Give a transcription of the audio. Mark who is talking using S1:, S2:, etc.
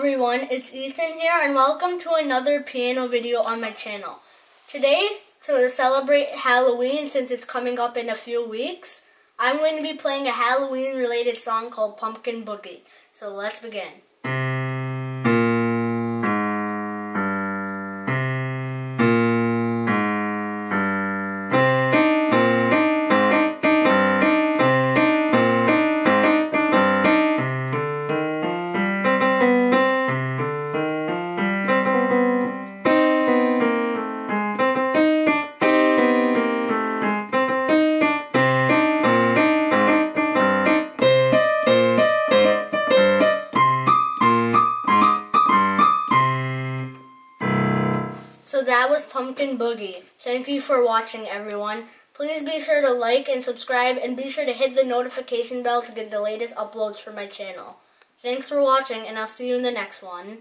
S1: everyone, it's Ethan here and welcome to another piano video on my channel. Today, to celebrate Halloween since it's coming up in a few weeks, I'm going to be playing a Halloween related song called Pumpkin Boogie. So let's begin. So that was Pumpkin Boogie. Thank you for watching, everyone. Please be sure to like and subscribe and be sure to hit the notification bell to get the latest uploads for my channel. Thanks for watching and I'll see you in the next one.